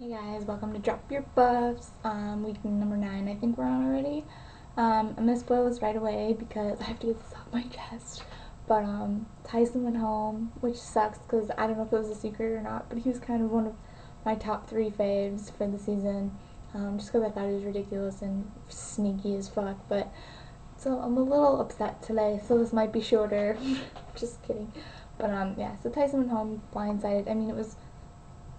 Hey guys, welcome to Drop Your Buffs, um, week number 9 I think we're on already. Um, I'm gonna spoil this right away because I have to get this off my chest. But um, Tyson went home, which sucks because I don't know if it was a secret or not, but he was kind of one of my top 3 faves for the season. Um, just because I thought he was ridiculous and sneaky as fuck, but so I'm a little upset today, so this might be shorter. just kidding. But um, yeah, so Tyson went home blindsided. I mean, it was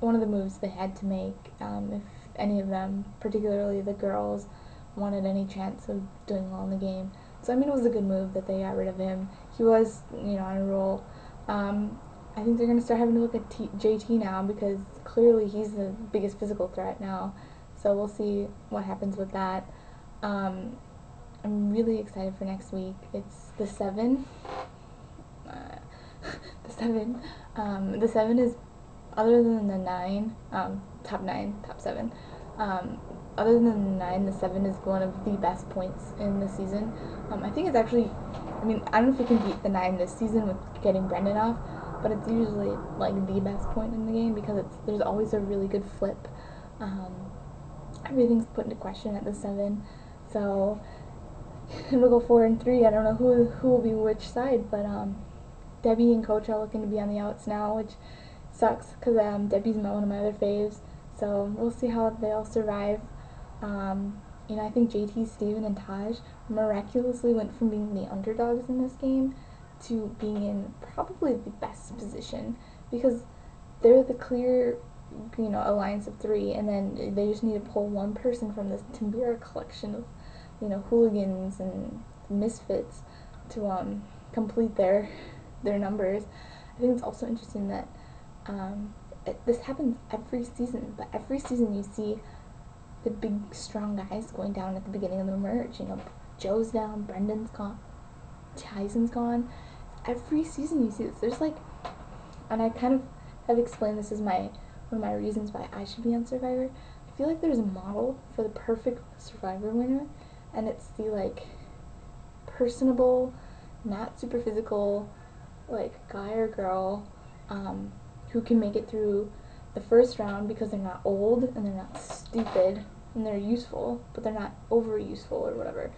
one of the moves they had to make um, if any of them, particularly the girls, wanted any chance of doing well in the game. So I mean, it was a good move that they got rid of him. He was, you know, on a roll. Um, I think they're gonna start having to look at T- JT now because clearly he's the biggest physical threat now. So we'll see what happens with that. Um, I'm really excited for next week. It's the seven. Uh, the seven. Um, the seven is other than the nine, um, top nine, top seven, um, other than the nine, the seven is one of the best points in the season. Um, I think it's actually, I mean, I don't know if you can beat the nine this season with getting Brendan off, but it's usually like the best point in the game because it's there's always a really good flip. Um, everything's put into question at the seven, so it'll go four and three. I don't know who who will be which side, but um, Debbie and Coach are looking to be on the outs now, which sucks because um, Debbie's my, one of my other faves. So we'll see how they all survive. Um, you know, I think JT, Stephen, and Taj miraculously went from being the underdogs in this game to being in probably the best position because they're the clear, you know, alliance of three, and then they just need to pull one person from this Timbira collection of, you know, hooligans and misfits to um, complete their their numbers. I think it's also interesting that um, it, this happens every season, but every season you see the big, strong guys going down at the beginning of the merge. You know, Joe's down, Brendan's gone, Tyson's gone. Every season you see this. There's like, and I kind of have explained this as my one of my reasons why I should be on Survivor. I feel like there's a model for the perfect Survivor winner, and it's the like personable, not super physical, like guy or girl um, who can make it through the first round because they're not old and they're not stupid and they're useful, but they're not over useful or whatever.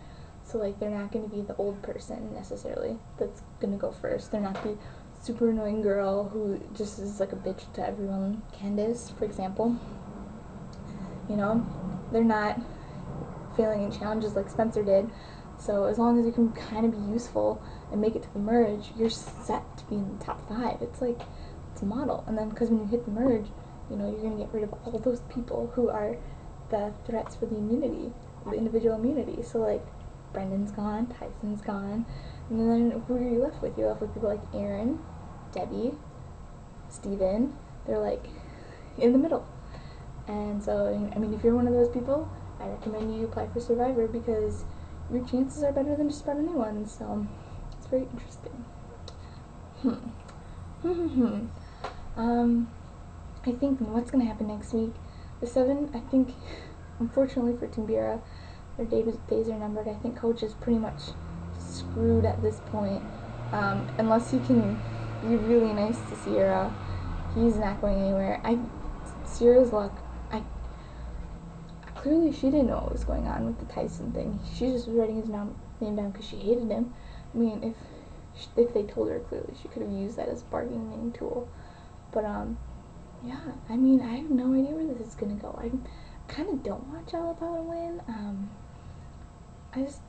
So like they're not going to be the old person necessarily that's going to go first. They're not the super annoying girl who just is like a bitch to everyone. Candace, for example. You know, they're not failing in challenges like Spencer did. So as long as you can kind of be useful and make it to the merge, you're set to be in the top five. It's like a model. And then because when you hit the merge, you know, you're going to get rid of all those people who are the threats for the immunity, the individual immunity. So, like, Brendan's gone, Tyson's gone, and then who are you left with? You're left with people like Erinn, Debbie, Stephen. They're like in the middle. And so, I mean, if you're one of those people, I recommend you apply for Survivor because your chances are better than just about anyone. So, it's very interesting. Hmm. hmm, hmm, hmm. Um, I think what's gonna happen next week. The seven, I think, unfortunately for Timbira, their days, are numbered. I think coach is pretty much screwed at this point. Um, unless he can be really nice to Sierra, he's not going anywhere. I Sierra's luck. I clearly she didn't know what was going on with the Tyson thing. She just was writing his name down because she hated him. I mean, if if they told her clearly, she could have used that as a bargaining tool. But um, yeah, I mean, I have no idea where this is gonna go. I kind of don't want to win. Um, I just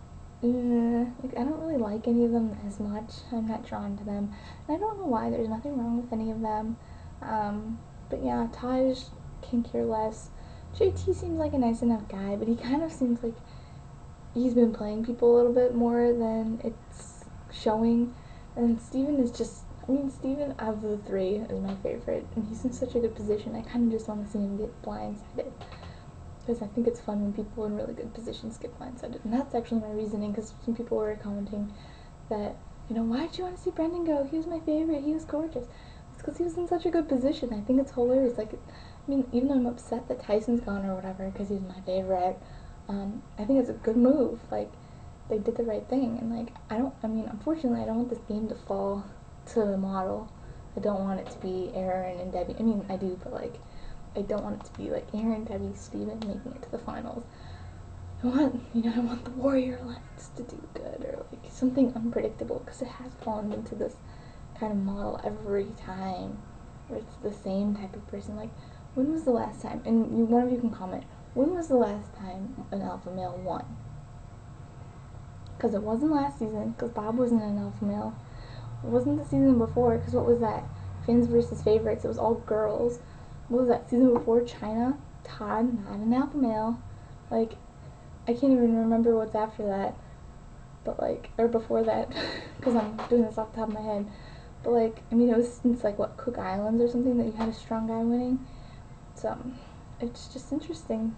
uh, like I don't really like any of them as much. I'm not drawn to them, and I don't know why. There's nothing wrong with any of them. Um, but yeah, Taj can care less. JT seems like a nice enough guy, but he kind of seems like he's been playing people a little bit more than it's showing. And Stephen is just I mean, Stephen of the three is my favorite, and he's in such a good position. I kind of just want to see him get blindsided. Because I think it's fun when people in really good positions get blindsided. And that's actually my reasoning, because some people were commenting that, you know, why did you want to see Brendan go? He was my favorite. He was gorgeous. It's because he was in such a good position. I think it's hilarious. Like, I mean, even though I'm upset that Tyson's gone or whatever, because he's my favorite, um, I think it's a good move. Like, they did the right thing. And, like, I don't, I mean, unfortunately, I don't want this game to fall to the model. I don't want it to be Erinn and Debbie. I mean, I do, but like, I don't want it to be like Erinn, Debbie, Stephen making it to the finals. I want, you know, I want the Warrior Alliance to do good or like something unpredictable because it has fallen into this kind of model every time where it's the same type of person. Like, when was the last time? And you, one of you can comment. When was the last time an alpha male won? Because it wasn't last season. Because Bob wasn't an alpha male. It wasn't the season before. Because what was that? Fans versus favorites. It was all girls. What was that season before? China, Todd, not an alpha male. Like, I can't even remember what's after that. But like, or before that, because I'm doing this off the top of my head. But like, I mean, it was since like what Cook Islands or something that you had a strong guy winning. So it's just interesting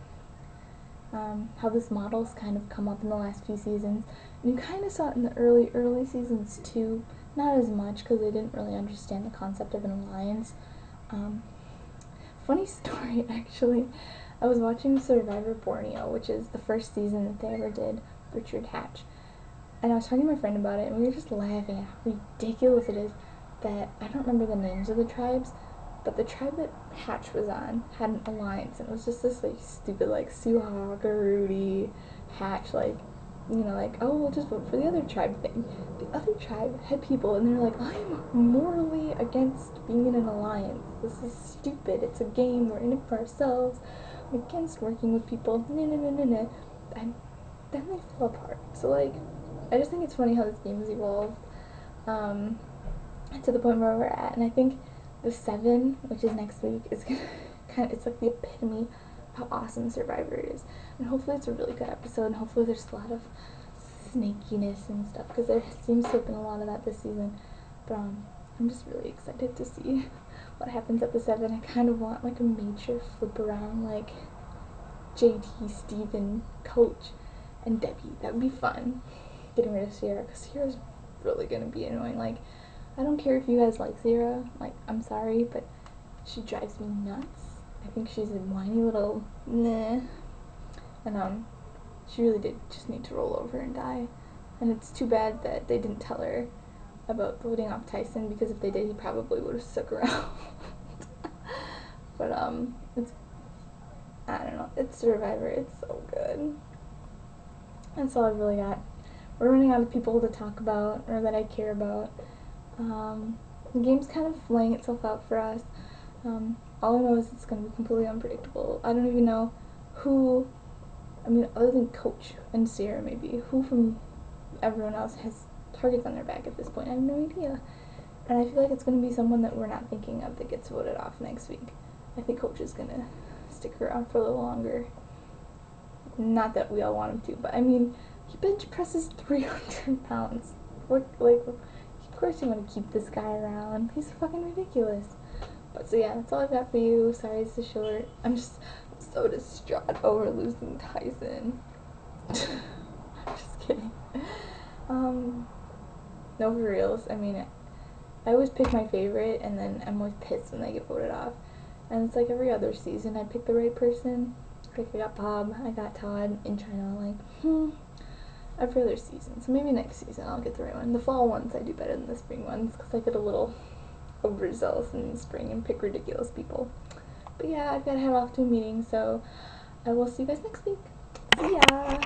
um, how this model's kind of come up in the last few seasons. And you kind of saw it in the early early seasons too. Not as much because they didn't really understand the concept of an alliance. Um, funny story actually. I was watching Survivor Borneo, which is the first season that they ever did, Richard Hatch. And I was talking to my friend about it, and we were just laughing at how ridiculous it is that I don't remember the names of the tribes, but the tribe that Hatch was on had an alliance, and it was just this like stupid like Suha, Garuti, Hatch, like you know, like oh we'll just vote for the other tribe thing. The other tribe had people, and they're like I'm morally against being in an alliance. This is stupid. It's a game. We're in it for ourselves. I'm against working with people. No, no, no, no, no. And then they fell apart. So like, I just think it's funny how this game has evolved. Um, to the point where we're at. And I think the seven, which is next week, is gonna kind of it's like the epitome awesome Survivor is. And hopefully it's a really good episode. And hopefully there's a lot of snakiness and stuff because there seems to have been a lot of that this season. But um, I'm just really excited to see what happens at the seven. I kind of want like a major flip around, like JT, Stephen, Coach, and Debbie. That would be fun. Getting rid of Sierra because Sierra's really gonna be annoying. Like I don't care if you guys like Sierra, like, I'm sorry, but she drives me nuts. I think she's a whiny little nah. And, um, she really did just need to roll over and die. And it's too bad that they didn't tell her about voting off Tyson, because if they did, he probably would have stuck around. but, um, it's, I don't know, it's Survivor, it's so good. That's all I really got. We're running out of people to talk about, or that I care about. Um, the game's kind of laying itself out for us. Um, all I know is it's going to be completely unpredictable. I don't even know who, I mean, other than Coach and Sierra maybe, who from everyone else has targets on their back at this point. I have no idea. And I feel like it's going to be someone that we're not thinking of that gets voted off next week. I think Coach is going to stick around for a little longer. Not that we all want him to, but I mean, he bench presses 300 pounds. What, like, of course you want to keep this guy around. He's fucking ridiculous. So yeah, that's all I've got for you. Sorry it's so short. I'm just so distraught over losing Tyson. Just kidding. Um, no for reals. I mean, I always pick my favorite, and then I'm always pissed when they get voted off. And it's like every other season, I pick the right person. Like I got Bob, I got Todd in China. Like, hmm, every other season. So maybe next season I'll get the right one. The fall ones I do better than the spring ones because I get a little overzealous in spring and pick ridiculous people. But yeah, I've got to head off to a meeting, so I will see you guys next week. See ya!